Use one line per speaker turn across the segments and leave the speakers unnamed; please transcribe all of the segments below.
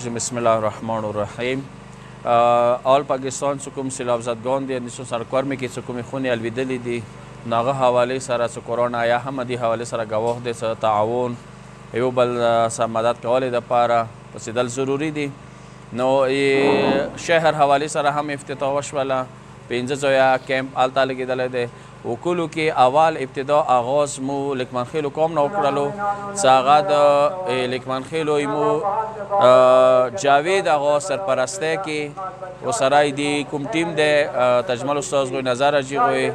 بسم الله الرحمن الرحیم آل پاکستان څخه کوم سیلاب زدګان دي نسو سره کور مې کې څه کومې خونې الویدلې دي ناغه حواله سره څه کورونا یا هم دي حواله سره غوښ دي څه تعاون یو بل سره مدد کولې د پاره پس دل ضروری دي نو شهر حواله سره هم افتتاح وشوله پنځه ځای کیمپ آلته لګیدل دي وکولو کې اول ابتدا اغاز مو لکمن خېلو قوم نه وکړلو څه هغه د لکمن خېلو مو جاوید هغه سرپرسته کې وسره دی کوم ټیم دی تجمل استاد غوی نظر اجي غوی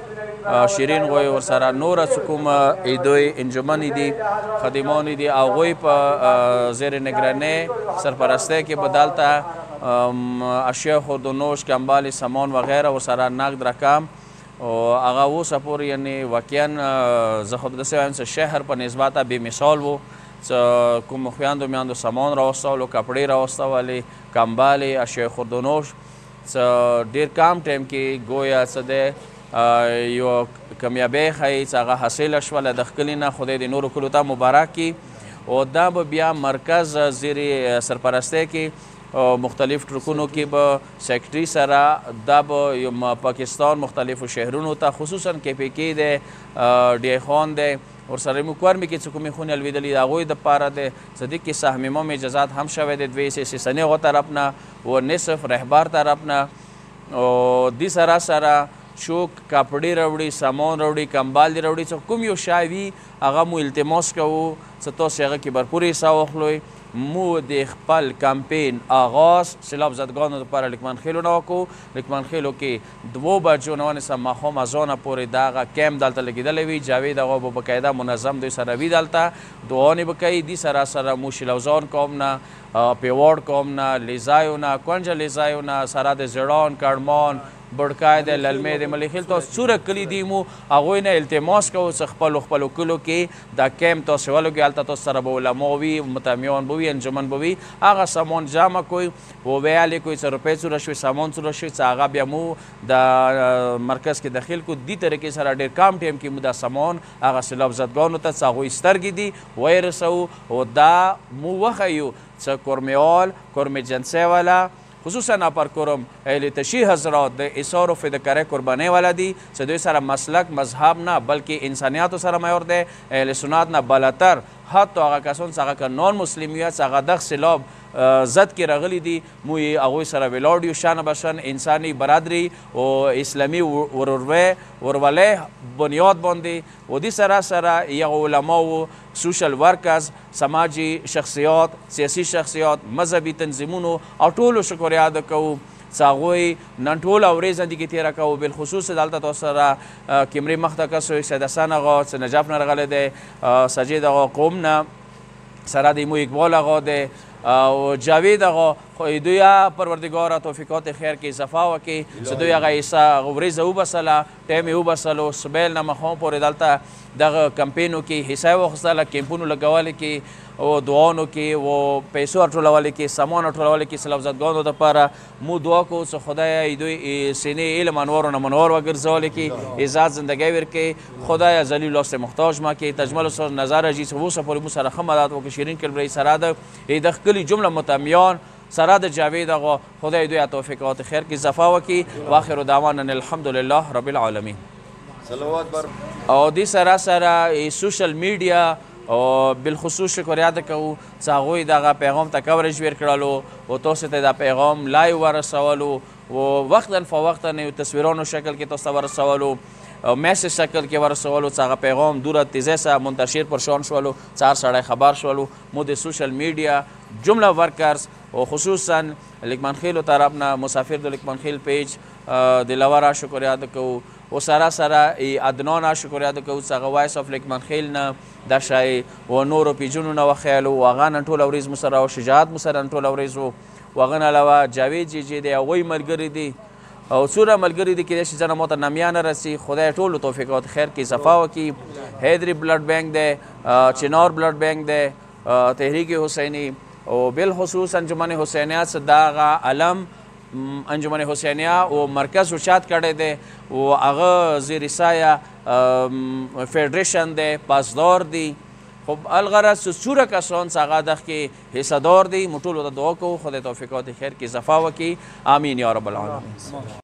شیرین غوی ورسره نور څکوم ایدوی انجمن دي خدمون دي او غوی په زیر نگرانه سرپرسته کې بدلته اشیاء خردونوش کمبالی سامان وغیره ورسره نقد رقم او هغه اوسه پورې یعنې واقعا زه خو داسې وایم چې شهر په نسبت بې مثال وو چې کوم خویندو میندو سامان راوستولو کپړې راوستولې کمبلې اشیاء خوردونوش چې ډېر کم ټایم کې ګویا څه دی یو کمیابی ښایي چې هغه حاصله شوله د ښکلي نه خدای دې نورو کلو ته مبارک کړي او دا به بیا مرکز زیر سرپرستۍ کې په مختلف ټرکونو کې به سیکرټري سره دا به یم پاکستان مختلفو شهرونو ته خصوصا کې پی کې دی ډی خان دی ورسره مو کورمې کې څه کومې خونې الوېدلې د هغوی دپاره دی څه دې کې سهم مم اجازات هم شوی دی دوی سې سیسنې غو طرف نه و نصف رهبار طرف نه او دي سره سره چوک کپړې راوړي سامان راوړي کمبال دي راوړي څه کوم یو شاوي هغه مو التماس کوو څه تاسو هغه کې برپورې حصه واخلوئ مو د خپل کمپېن آغاز سېلاب زدګانو لپاره لکمن خېلو نه وکړو. لکمن خېلو کې دوو بجو نه ونېسه ماښام اذانه پورې د هغه کېمپ دلته لګېدلی وي. جاوېد اغا به په قاعده منظم دوی سره وي دلته دعانې به کوي. دي سره سره مو شلوزان قوم نه، پېواړ قوم نه، لېزايو نه، کونجه لېزايو نه، سره د زېړان، کړمان، بړکای دی، للمې دی، ملېخېل تاسو څوره کلي دي مو هغوی نه التماس کوو څه خپلو خپلو کلو کې دا کیمپ تو سوالو کی التا تو سره به علماء وی متمیون بوی انجمن بوی هغه سمون جامع کوی و ویالی کوی څه روپې څوره شوی سمون څوره شوی څه هغه بیا مو د مرکز کې داخل کو دی طریقې سره ډیر کم ټیم کې مو دا سمون هغه سلاب زدګانو ته څه غوي سترګې دی وایرسو او دا مو وخیو څه کورمیول کورمی جنسه والا خصوصاً اپر کورم اهل تشیح حضرات د ایثار او فداکارۍ قربانۍ والا دي څه دوی سره مسلک، مذهب، نه بلکې انسانیاتو سره میور دی، اهل سنت نه بالاتر حتی هغه کسان څه هغه که نان مسلم وي یا څه هغه دغ سیلاب ضد کې راغلي دي موږ یې هغوی سره ولاړ یو شن به شن انساني برادري او اسلامي وروروۍ ورولۍ بنیاد باندې و دي سره سره يغ علماوو، سوشل ورکرز، سماجي شخصيات، سياسي شخصيات، مذهبي تنظيمونو او ټولو شکر ياد کوو څه هغوي نن ټوله اوريز ندي کي تيره کوو بالخصوص څه دلته تاسو سره کيمري مخ ته کسو سيد حسن اغا څه نجف نه رغلي دي سجيد اغا قوم نه سره دي مو اقبال اغا دي او جاوید هغه خو دوی پروردګار توفیقات خیر کې اضافه وکي چې دوی هغه ایسا غوریزه وبسله ټایم یې وبسلو سبیل نه مخه پورې دلته دغه کمپینو کې حصه واخستله کیمپونو لګولې کې او دعاونو کې و پیسو ټولولې کې سامان ټولولې کې سلوزدګانو د پاره مو دعا کو چې خدایا دوی سینې علم انوار نه منور وګرځولې کې عزت زندګۍ ورکې خدایا ذلیل لاس محتاج ما کې تجمل سر نظر جی سو سره پورې مو سره خمدات وکړي شیرین کلبري سره د د خپل جمله متمیان سره د جاوید غو خدای دوی اتوفیقات خیر کی زفا وکی واخر دعوانا الحمدلله رب العالمین
صلوات بر
او دی سره سره سوشل میډیا او بالخصوص شکر یاد کوو چې هغوی دغه پیغام ته کورج ویر کړلو او تاسو ته دا پیغام لای ورسولو او وقتا فوقتا یو تصویرونو شکل کې تاسو ورسولو او میسج شکل کې ورسولو چې هغه پیغام دوره تیزه سره منتشر پر شان شولو څار سړی خبر شولو مو د سوشل میډیا جمله ورکرز او خصوصا لکمن خیلو طرف نه مسافر د لکمن خیل پیج د لورا شکر یاد کو او سره سره ای ادنانا شکر یاد کو څنګه وایس اف لکمن خیل نه د شای او نورو پیجونو نه وخیلو واغه نن ټول اوریز مسره او شجاعت مسره ټول اوریز وو وغن علاوه جاوید جی جی دی هغوی ملګری دی او څوره ملګری دی کېدای شي ځنه ماته نمیا نه رسي خدای ټولو توفیق او خیر کې صفا وکړي حیدري بلډ بانک دی چنار بلډ بانک دی تحریک حسینی او بالخصوص انجمن حسینیه څخه دغه علم انجمن حسینیه او مرکز اوچات کړی دی او هغه زیرسایه فدریشن دی پاسدار دی خب الغرض سو سوره کسان څنګه دغه کې حصہ دار دي مټول ته دعا کو خدای توفیقات خیر کې زفا وکي امين یا رب العالمین